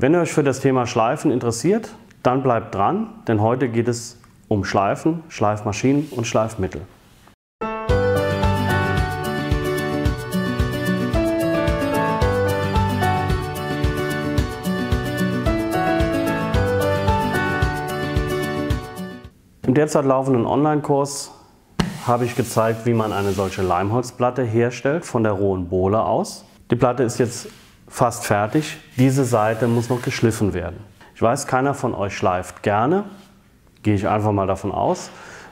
Wenn ihr euch für das Thema Schleifen interessiert, dann bleibt dran, denn heute geht es um Schleifen, Schleifmaschinen und Schleifmittel. Im derzeit laufenden Online-Kurs habe ich gezeigt, wie man eine solche Leimholzplatte herstellt von der rohen Bohle aus. Die Platte ist jetzt fast fertig. Diese Seite muss noch geschliffen werden. Ich weiß, keiner von euch schleift gerne. Gehe ich einfach mal davon aus.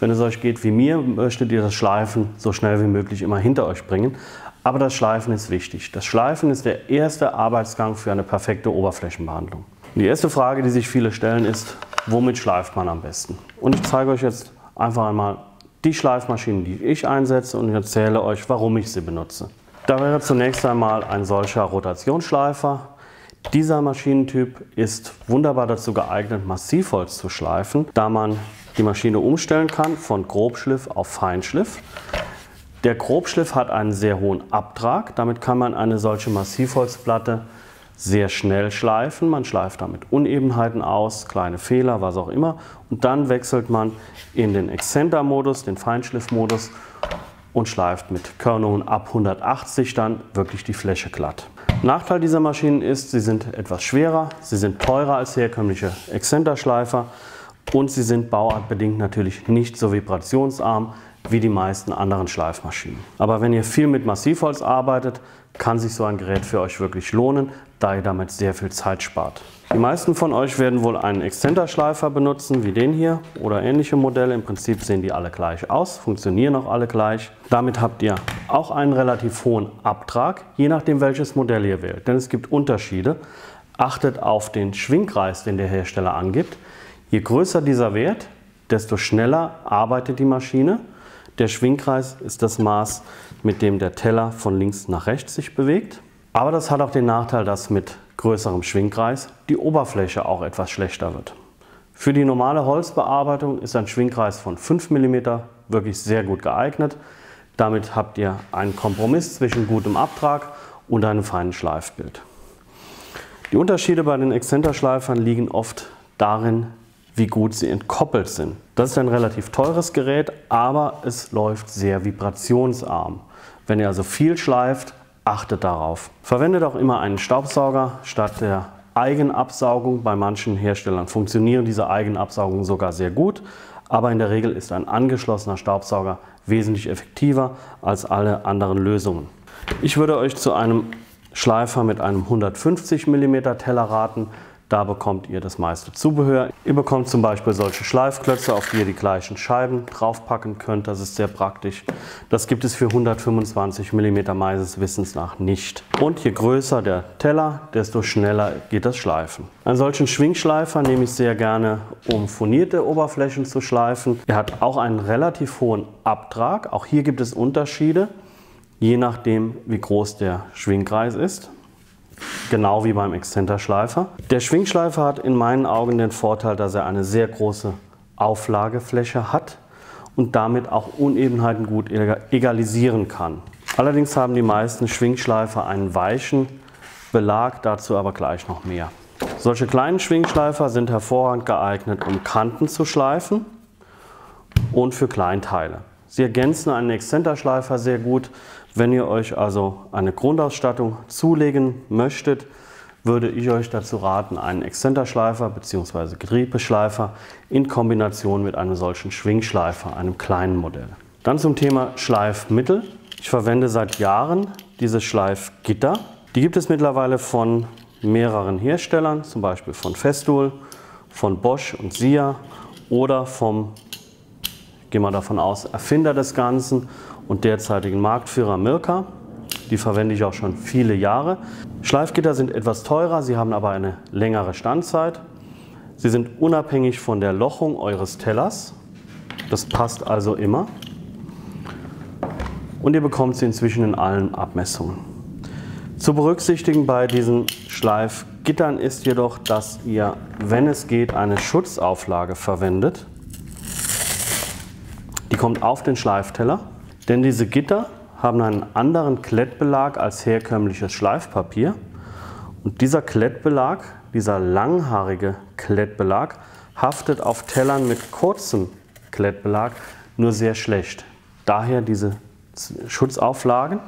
Wenn es euch geht wie mir, möchtet ihr das Schleifen so schnell wie möglich immer hinter euch bringen. Aber das Schleifen ist wichtig. Das Schleifen ist der erste Arbeitsgang für eine perfekte Oberflächenbehandlung. Die erste Frage, die sich viele stellen, ist, womit schleift man am besten? Und ich zeige euch jetzt einfach einmal die Schleifmaschinen, die ich einsetze und ich erzähle euch, warum ich sie benutze. Da wäre zunächst einmal ein solcher Rotationsschleifer. Dieser Maschinentyp ist wunderbar dazu geeignet, Massivholz zu schleifen, da man die Maschine umstellen kann von Grobschliff auf Feinschliff. Der Grobschliff hat einen sehr hohen Abtrag, damit kann man eine solche Massivholzplatte sehr schnell schleifen. Man schleift damit Unebenheiten aus, kleine Fehler, was auch immer. Und dann wechselt man in den Excenter-Modus, den Feinschliff-Modus und schleift mit Körnungen ab 180 dann wirklich die Fläche glatt. Nachteil dieser Maschinen ist, sie sind etwas schwerer, sie sind teurer als herkömmliche Excenter-Schleifer und sie sind bauartbedingt natürlich nicht so vibrationsarm wie die meisten anderen Schleifmaschinen. Aber wenn ihr viel mit Massivholz arbeitet, kann sich so ein Gerät für euch wirklich lohnen, da ihr damit sehr viel Zeit spart. Die meisten von euch werden wohl einen Exzenterschleifer benutzen, wie den hier oder ähnliche Modelle. Im Prinzip sehen die alle gleich aus, funktionieren auch alle gleich. Damit habt ihr auch einen relativ hohen Abtrag, je nachdem welches Modell ihr wählt. Denn es gibt Unterschiede. Achtet auf den Schwingkreis, den der Hersteller angibt. Je größer dieser Wert, desto schneller arbeitet die Maschine. Der Schwingkreis ist das Maß, mit dem der Teller von links nach rechts sich bewegt. Aber das hat auch den Nachteil, dass mit größerem Schwingkreis die Oberfläche auch etwas schlechter wird. Für die normale Holzbearbeitung ist ein Schwingkreis von 5 mm wirklich sehr gut geeignet. Damit habt ihr einen Kompromiss zwischen gutem Abtrag und einem feinen Schleifbild. Die Unterschiede bei den Exzenterschleifern liegen oft darin, wie gut sie entkoppelt sind. Das ist ein relativ teures Gerät, aber es läuft sehr vibrationsarm. Wenn ihr also viel schleift, achtet darauf. Verwendet auch immer einen Staubsauger statt der Eigenabsaugung. Bei manchen Herstellern funktionieren diese Eigenabsaugungen sogar sehr gut, aber in der Regel ist ein angeschlossener Staubsauger wesentlich effektiver als alle anderen Lösungen. Ich würde euch zu einem Schleifer mit einem 150 mm Teller raten. Da bekommt ihr das meiste Zubehör. Ihr bekommt zum Beispiel solche Schleifklötze, auf die ihr die gleichen Scheiben draufpacken könnt. Das ist sehr praktisch. Das gibt es für 125 mm meines Wissens nach nicht. Und je größer der Teller, desto schneller geht das Schleifen. Einen solchen Schwingschleifer nehme ich sehr gerne, um furnierte Oberflächen zu schleifen. Er hat auch einen relativ hohen Abtrag. Auch hier gibt es Unterschiede, je nachdem wie groß der Schwingkreis ist genau wie beim Exzenterschleifer. Der Schwingschleifer hat in meinen Augen den Vorteil, dass er eine sehr große Auflagefläche hat und damit auch Unebenheiten gut egalisieren kann. Allerdings haben die meisten Schwingschleifer einen weichen Belag, dazu aber gleich noch mehr. Solche kleinen Schwingschleifer sind hervorragend geeignet, um Kanten zu schleifen und für Kleinteile. Sie ergänzen einen Exzenterschleifer sehr gut. Wenn ihr euch also eine Grundausstattung zulegen möchtet, würde ich euch dazu raten, einen Exzenterschleifer bzw. Getriebeschleifer in Kombination mit einem solchen Schwingschleifer, einem kleinen Modell. Dann zum Thema Schleifmittel. Ich verwende seit Jahren diese Schleifgitter. Die gibt es mittlerweile von mehreren Herstellern, zum Beispiel von Festool, von Bosch und Sia oder vom gehen wir davon aus, Erfinder des Ganzen und derzeitigen Marktführer Mirka. Die verwende ich auch schon viele Jahre. Schleifgitter sind etwas teurer, sie haben aber eine längere Standzeit. Sie sind unabhängig von der Lochung eures Tellers. Das passt also immer. Und ihr bekommt sie inzwischen in allen Abmessungen. Zu berücksichtigen bei diesen Schleifgittern ist jedoch, dass ihr, wenn es geht, eine Schutzauflage verwendet. Die kommt auf den Schleifteller, denn diese Gitter haben einen anderen Klettbelag als herkömmliches Schleifpapier Und dieser Klettbelag, dieser langhaarige Klettbelag, haftet auf Tellern mit kurzem Klettbelag nur sehr schlecht. Daher diese Schutzauflagen.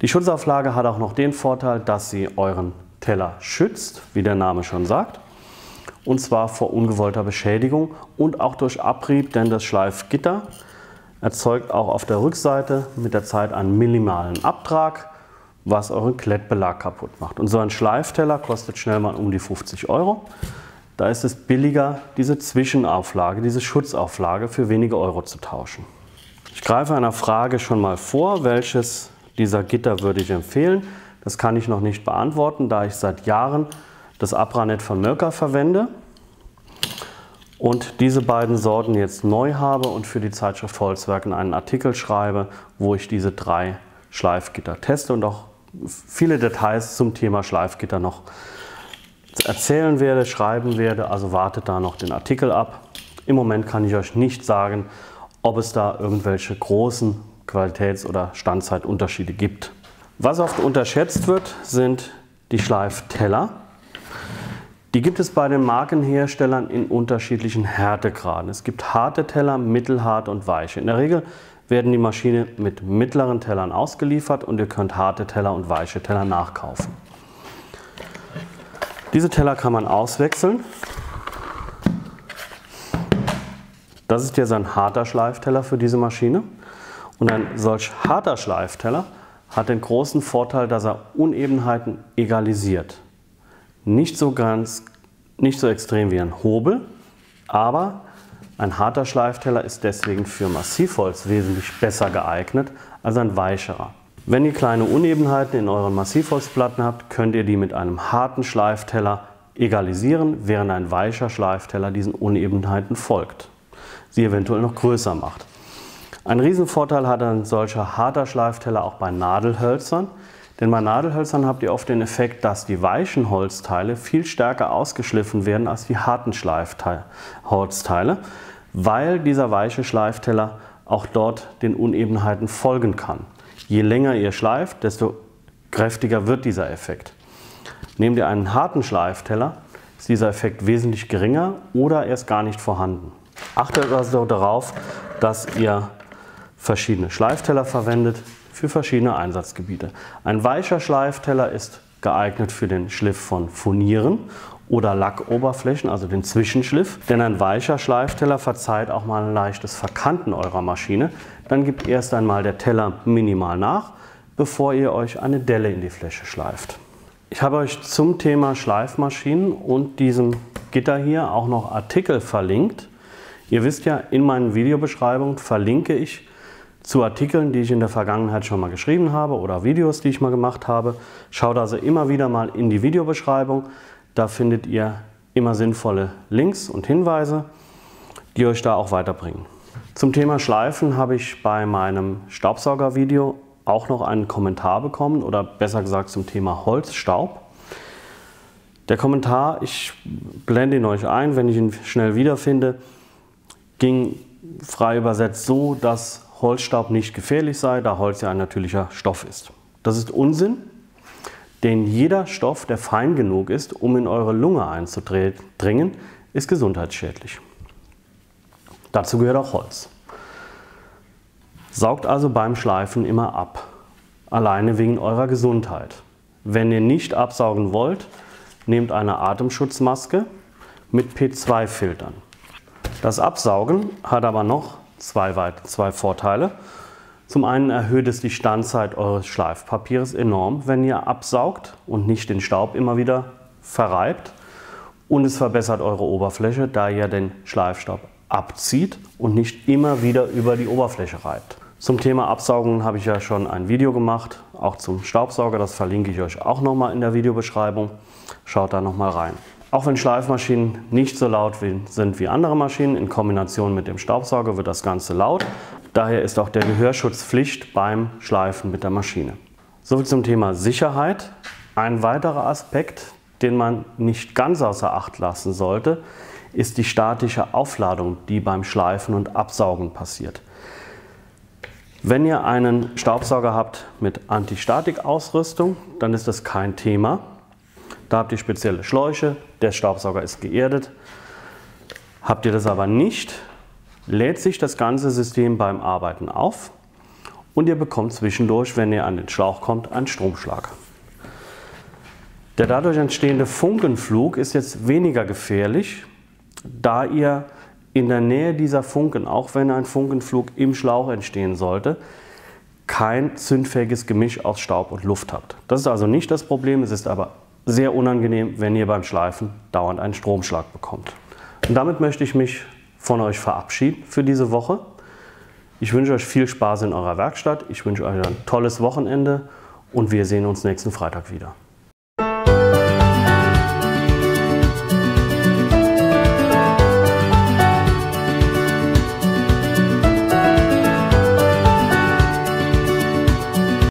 Die Schutzauflage hat auch noch den Vorteil, dass sie euren Teller schützt, wie der Name schon sagt, und zwar vor ungewollter Beschädigung und auch durch Abrieb, denn das Schleifgitter erzeugt auch auf der Rückseite mit der Zeit einen minimalen Abtrag, was euren Klettbelag kaputt macht. Und so ein Schleifteller kostet schnell mal um die 50 Euro. Da ist es billiger, diese Zwischenauflage, diese Schutzauflage für wenige Euro zu tauschen. Ich greife einer Frage schon mal vor, welches dieser Gitter würde ich empfehlen. Das kann ich noch nicht beantworten, da ich seit Jahren das Abranet von Mörker verwende und diese beiden Sorten jetzt neu habe und für die Zeitschrift Holzwerken einen Artikel schreibe, wo ich diese drei Schleifgitter teste und auch viele Details zum Thema Schleifgitter noch erzählen werde, schreiben werde. Also wartet da noch den Artikel ab. Im Moment kann ich euch nicht sagen, ob es da irgendwelche großen Qualitäts- oder Standzeitunterschiede gibt. Was oft unterschätzt wird, sind die Schleifteller. Die gibt es bei den Markenherstellern in unterschiedlichen Härtegraden. Es gibt harte Teller, mittelhart und weiche. In der Regel werden die Maschinen mit mittleren Tellern ausgeliefert und ihr könnt harte Teller und weiche Teller nachkaufen. Diese Teller kann man auswechseln. Das ist jetzt ein harter Schleifteller für diese Maschine. Und ein solch harter Schleifteller hat den großen Vorteil, dass er Unebenheiten egalisiert. Nicht so ganz, nicht so extrem wie ein Hobel, aber ein harter Schleifteller ist deswegen für Massivholz wesentlich besser geeignet als ein weicherer. Wenn ihr kleine Unebenheiten in euren Massivholzplatten habt, könnt ihr die mit einem harten Schleifteller egalisieren, während ein weicher Schleifteller diesen Unebenheiten folgt, sie eventuell noch größer macht. Ein Riesenvorteil hat ein solcher harter Schleifteller auch bei Nadelhölzern, denn bei Nadelhölzern habt ihr oft den Effekt, dass die weichen Holzteile viel stärker ausgeschliffen werden als die harten Holzteile, weil dieser weiche Schleifteller auch dort den Unebenheiten folgen kann. Je länger ihr schleift, desto kräftiger wird dieser Effekt. Nehmt ihr einen harten Schleifteller, ist dieser Effekt wesentlich geringer oder erst gar nicht vorhanden. Achtet also darauf, dass ihr verschiedene Schleifteller verwendet, für verschiedene Einsatzgebiete. Ein weicher Schleifteller ist geeignet für den Schliff von Furnieren oder Lackoberflächen, also den Zwischenschliff. Denn ein weicher Schleifteller verzeiht auch mal ein leichtes Verkanten eurer Maschine. Dann gibt erst einmal der Teller minimal nach, bevor ihr euch eine Delle in die Fläche schleift. Ich habe euch zum Thema Schleifmaschinen und diesem Gitter hier auch noch Artikel verlinkt. Ihr wisst ja, in meinen Videobeschreibungen verlinke ich zu Artikeln, die ich in der Vergangenheit schon mal geschrieben habe oder Videos, die ich mal gemacht habe. Schaut also immer wieder mal in die Videobeschreibung. Da findet ihr immer sinnvolle Links und Hinweise, die euch da auch weiterbringen. Zum Thema Schleifen habe ich bei meinem Staubsauger-Video auch noch einen Kommentar bekommen oder besser gesagt zum Thema Holzstaub. Der Kommentar, ich blende ihn euch ein, wenn ich ihn schnell wiederfinde, ging frei übersetzt so, dass Holzstaub nicht gefährlich sei, da Holz ja ein natürlicher Stoff ist. Das ist Unsinn, denn jeder Stoff, der fein genug ist, um in eure Lunge einzudringen, ist gesundheitsschädlich. Dazu gehört auch Holz. Saugt also beim Schleifen immer ab, alleine wegen eurer Gesundheit. Wenn ihr nicht absaugen wollt, nehmt eine Atemschutzmaske mit P2-Filtern. Das Absaugen hat aber noch zwei, zwei Vorteile. Zum einen erhöht es die Standzeit eures Schleifpapiers enorm, wenn ihr absaugt und nicht den Staub immer wieder verreibt. Und es verbessert eure Oberfläche, da ihr den Schleifstaub abzieht und nicht immer wieder über die Oberfläche reibt. Zum Thema Absaugen habe ich ja schon ein Video gemacht, auch zum Staubsauger, das verlinke ich euch auch nochmal in der Videobeschreibung. Schaut da nochmal rein. Auch wenn Schleifmaschinen nicht so laut sind wie andere Maschinen, in Kombination mit dem Staubsauger wird das Ganze laut. Daher ist auch der Gehörschutz Pflicht beim Schleifen mit der Maschine. Soviel zum Thema Sicherheit. Ein weiterer Aspekt, den man nicht ganz außer Acht lassen sollte, ist die statische Aufladung, die beim Schleifen und Absaugen passiert. Wenn ihr einen Staubsauger habt mit Antistatikausrüstung, dann ist das kein Thema. Da habt ihr spezielle Schläuche, der Staubsauger ist geerdet. Habt ihr das aber nicht, lädt sich das ganze System beim Arbeiten auf und ihr bekommt zwischendurch, wenn ihr an den Schlauch kommt, einen Stromschlag. Der dadurch entstehende Funkenflug ist jetzt weniger gefährlich, da ihr in der Nähe dieser Funken, auch wenn ein Funkenflug im Schlauch entstehen sollte, kein zündfähiges Gemisch aus Staub und Luft habt. Das ist also nicht das Problem, es ist aber sehr unangenehm, wenn ihr beim Schleifen dauernd einen Stromschlag bekommt. Und damit möchte ich mich von euch verabschieden für diese Woche. Ich wünsche euch viel Spaß in eurer Werkstatt, ich wünsche euch ein tolles Wochenende und wir sehen uns nächsten Freitag wieder.